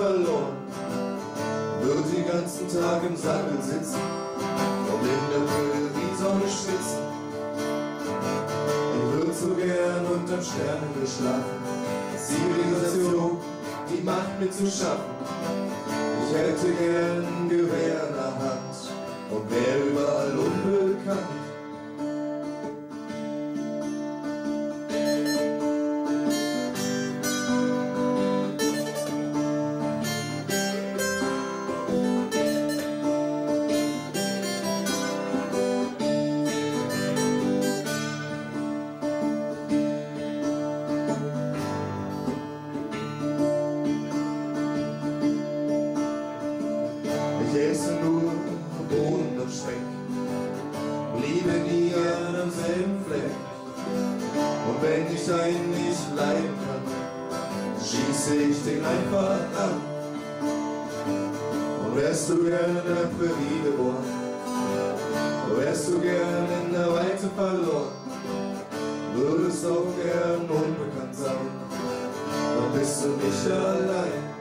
verloren. Nur den ganzen Tag im Sattel sitzen und in der Höhe die Sonne schwitzen. Ich würde so gern unterm Sternenhimmel schlafen. Zivilisation, die macht mir zu schaffen. Ich hätte gern Gewehr in der Hand und wäre überall unbewegt. Ich esse nur Bohnen und Speck, bliebe nie an demselben Fleck. Und wenn ich einen nicht leiden kann, schieße ich den einfach an. Und wärst du gern in der geboren, wärst du gern in der Weite verloren, würdest auch gern unbekannt sein, dann bist du nicht allein.